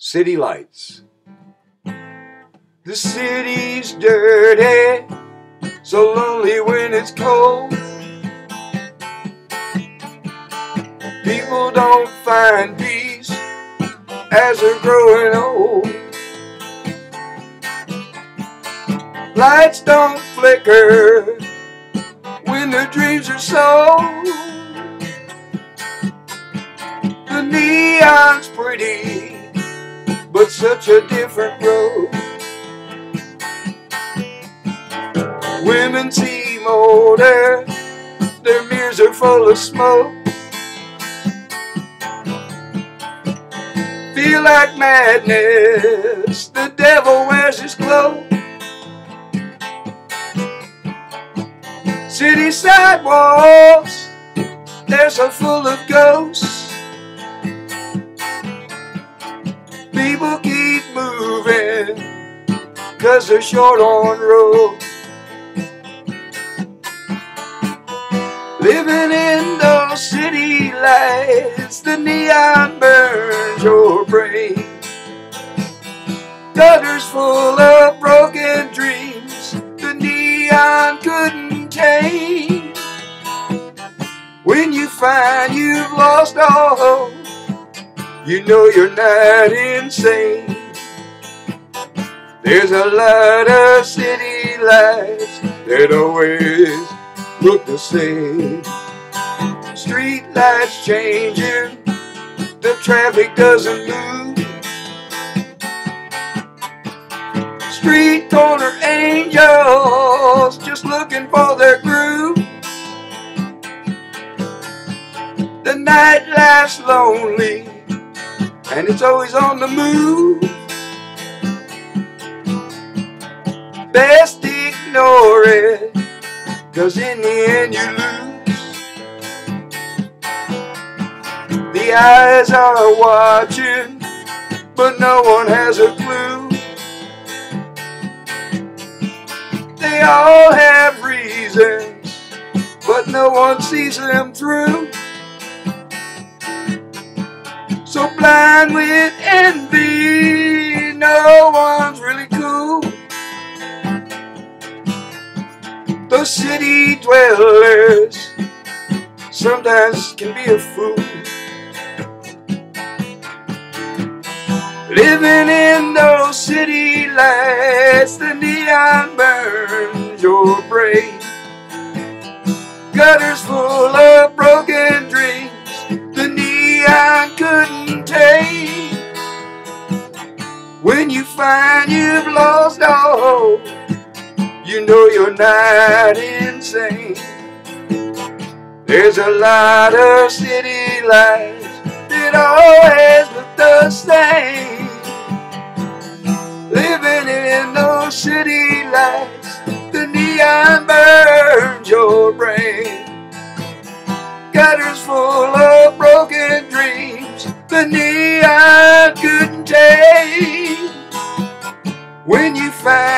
City lights. The city's dirty, so lonely when it's cold. People don't find peace as they're growing old. Lights don't flicker when their dreams are sold. The neon's pretty but such a different road. Women seem older, their mirrors are full of smoke. Feel like madness, the devil wears his cloak. City sidewalks, they're so full of ghosts. Cause they're short on road. Living in the city lights The neon burns your brain. Gutters full of broken dreams The neon couldn't tame. When you find you've lost all hope you know you're not insane. There's a lot of city lights that always look the same. Street lights changing, the traffic doesn't move. Street corner angels just looking for their groove. The night life's lonely and it's always on the move. Best ignore it, cause in the end you lose. The eyes are watching, but no one has a clue. They all have reasons, but no one sees them through. So blind with envy, city dwellers sometimes can be a fool. Living in those city lights, the neon burns your brain. Gutters full of broken dreams, the neon couldn't take. when you find you've lost all hope, you know you're not insane. There's a lot of city lights that always look the same. Living in those city lights, the neon burns your brain. Gutters full of broken dreams, the neon couldn't take. When you find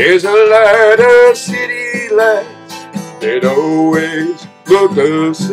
There's a lot of city lights that always look the same.